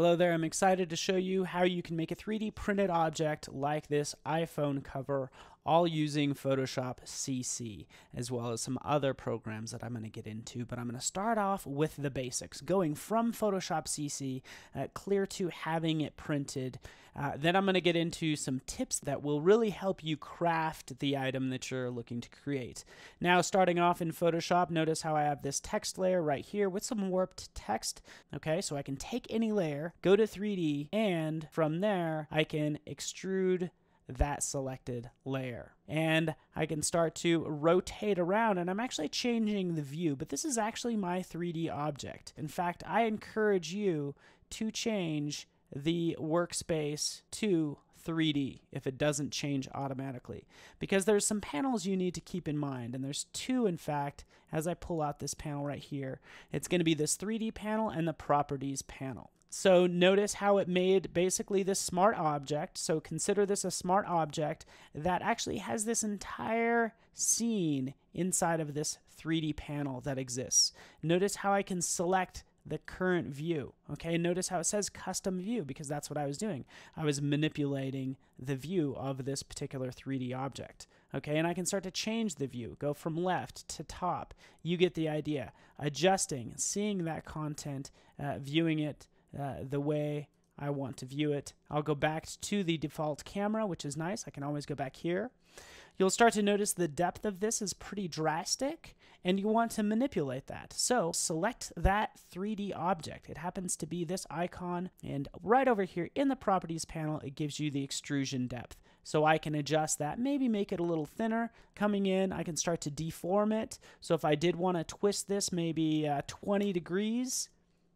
Hello there, I'm excited to show you how you can make a 3D printed object like this iPhone cover all using Photoshop CC, as well as some other programs that I'm going to get into. But I'm going to start off with the basics, going from Photoshop CC uh, clear to having it printed. Uh, then I'm going to get into some tips that will really help you craft the item that you're looking to create. Now, starting off in Photoshop, notice how I have this text layer right here with some warped text. Okay, so I can take any layer, go to 3D, and from there, I can extrude that selected layer. And I can start to rotate around and I'm actually changing the view, but this is actually my 3D object. In fact, I encourage you to change the workspace to 3D if it doesn't change automatically because there's some panels you need to keep in mind and there's two in fact as I pull out this panel right here it's going to be this 3D panel and the properties panel so notice how it made basically this smart object. So consider this a smart object that actually has this entire scene inside of this 3D panel that exists. Notice how I can select the current view. Okay, notice how it says custom view because that's what I was doing. I was manipulating the view of this particular 3D object. Okay, and I can start to change the view, go from left to top. You get the idea. Adjusting, seeing that content, uh, viewing it uh, the way I want to view it. I'll go back to the default camera, which is nice. I can always go back here. You'll start to notice the depth of this is pretty drastic, and you want to manipulate that. So select that 3D object. It happens to be this icon, and right over here in the Properties panel, it gives you the extrusion depth. So I can adjust that, maybe make it a little thinner. Coming in, I can start to deform it. So if I did want to twist this maybe uh, 20 degrees,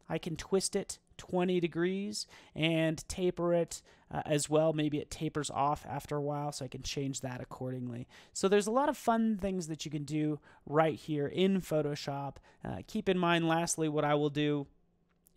I can twist it 20 degrees and taper it uh, as well. Maybe it tapers off after a while, so I can change that accordingly. So there's a lot of fun things that you can do right here in Photoshop. Uh, keep in mind, lastly, what I will do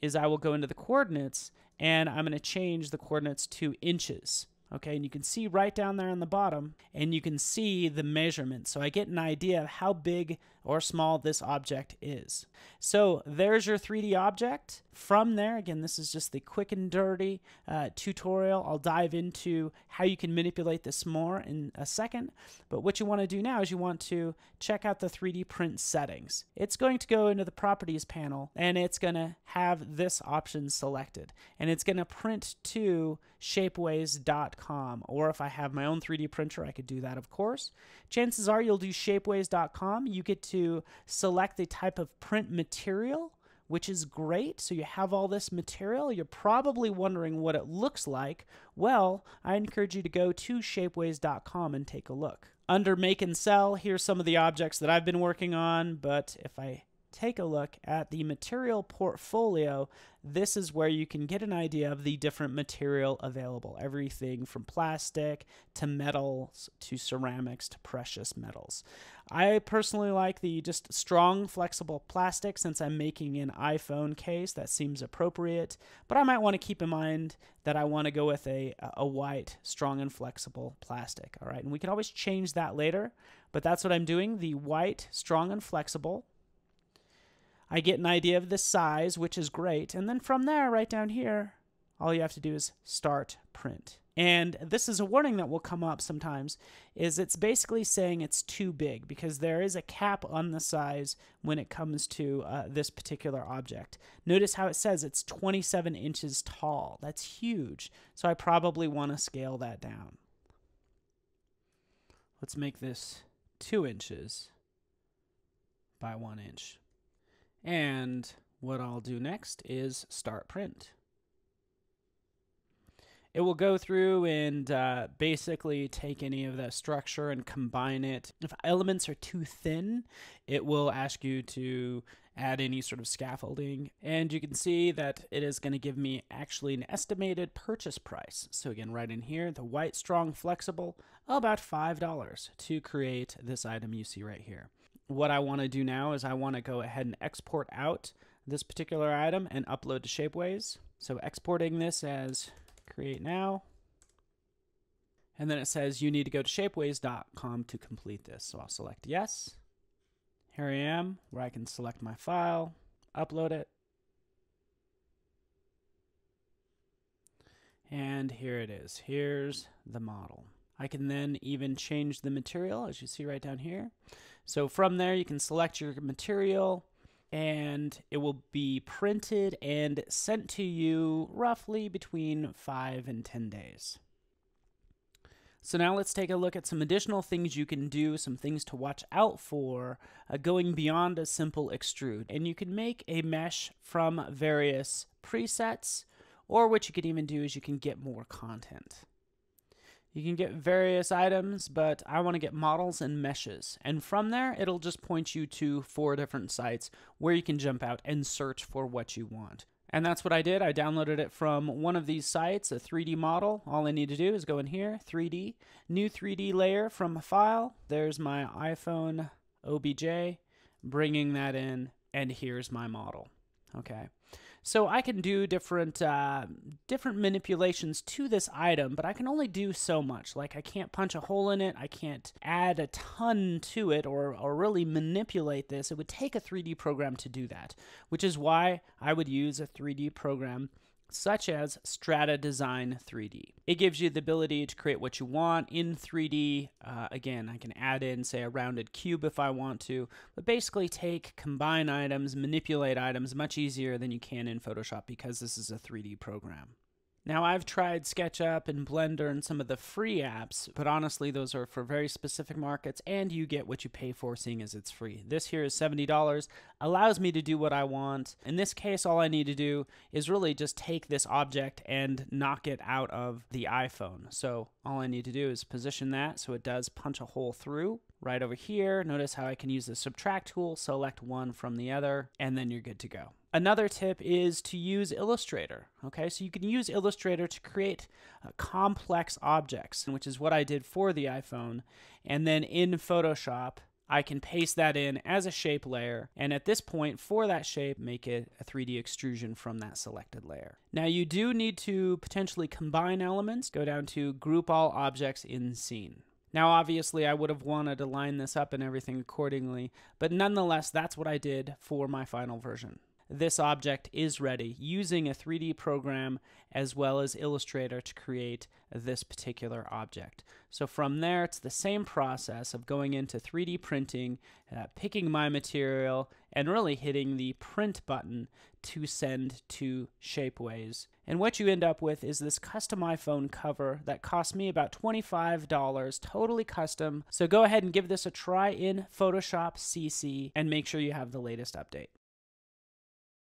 is I will go into the coordinates and I'm going to change the coordinates to inches. Okay, and you can see right down there on the bottom, and you can see the measurement. So I get an idea of how big or small this object is. So there's your 3D object. From there, again, this is just the quick and dirty uh, tutorial. I'll dive into how you can manipulate this more in a second. But what you want to do now is you want to check out the 3D print settings. It's going to go into the properties panel and it's going to have this option selected. And it's going to print to shapeways.com. Or if I have my own 3D printer, I could do that, of course. Chances are you'll do shapeways.com. You get to select the type of print material which is great. So you have all this material. You're probably wondering what it looks like. Well, I encourage you to go to shapeways.com and take a look. Under make and sell, here's some of the objects that I've been working on, but if I take a look at the material portfolio, this is where you can get an idea of the different material available. Everything from plastic to metals to ceramics to precious metals. I personally like the just strong, flexible plastic since I'm making an iPhone case. That seems appropriate, but I might want to keep in mind that I want to go with a, a white, strong, and flexible plastic. All right, and we can always change that later, but that's what I'm doing the white, strong, and flexible I get an idea of the size, which is great. And then from there, right down here, all you have to do is start print. And this is a warning that will come up sometimes is it's basically saying it's too big because there is a cap on the size when it comes to uh, this particular object. Notice how it says it's 27 inches tall. That's huge. So I probably want to scale that down. Let's make this two inches by one inch. And what I'll do next is start print. It will go through and uh, basically take any of that structure and combine it. If elements are too thin, it will ask you to add any sort of scaffolding. And you can see that it is going to give me actually an estimated purchase price. So again, right in here, the white, strong, flexible, about $5 to create this item you see right here what I want to do now is I want to go ahead and export out this particular item and upload to Shapeways. So exporting this as create now. And then it says you need to go to shapeways.com to complete this. So I'll select yes. Here I am where I can select my file, upload it. And here it is. Here's the model. I can then even change the material as you see right down here. So from there you can select your material and it will be printed and sent to you roughly between 5 and 10 days. So now let's take a look at some additional things you can do, some things to watch out for uh, going beyond a simple extrude. And you can make a mesh from various presets, or what you could even do is you can get more content. You can get various items, but I want to get models and meshes. And from there, it'll just point you to four different sites where you can jump out and search for what you want. And that's what I did. I downloaded it from one of these sites, a 3D model. All I need to do is go in here, 3D, new 3D layer from a file. There's my iPhone OBJ, bringing that in, and here's my model. Okay. So I can do different uh, different manipulations to this item, but I can only do so much. Like I can't punch a hole in it. I can't add a ton to it or, or really manipulate this. It would take a 3D program to do that, which is why I would use a 3D program such as Strata Design 3D. It gives you the ability to create what you want in 3D. Uh, again, I can add in, say, a rounded cube if I want to, but basically take, combine items, manipulate items much easier than you can in Photoshop because this is a 3D program. Now, I've tried SketchUp and Blender and some of the free apps, but honestly, those are for very specific markets, and you get what you pay for seeing as it's free. This here is $70, allows me to do what I want. In this case, all I need to do is really just take this object and knock it out of the iPhone. So all I need to do is position that so it does punch a hole through right over here. Notice how I can use the subtract tool, select one from the other, and then you're good to go. Another tip is to use Illustrator. Okay, so you can use Illustrator to create uh, complex objects, which is what I did for the iPhone. And then in Photoshop, I can paste that in as a shape layer, and at this point, for that shape, make it a 3D extrusion from that selected layer. Now, you do need to potentially combine elements. Go down to Group All Objects in Scene. Now, obviously, I would have wanted to line this up and everything accordingly, but nonetheless, that's what I did for my final version this object is ready using a 3D program as well as Illustrator to create this particular object. So from there, it's the same process of going into 3D printing, uh, picking my material, and really hitting the print button to send to Shapeways. And what you end up with is this custom iPhone cover that cost me about $25, totally custom. So go ahead and give this a try in Photoshop CC and make sure you have the latest update.